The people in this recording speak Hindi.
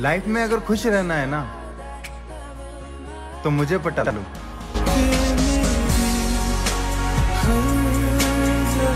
लाइफ में अगर खुश रहना है ना तो मुझे पटा लो।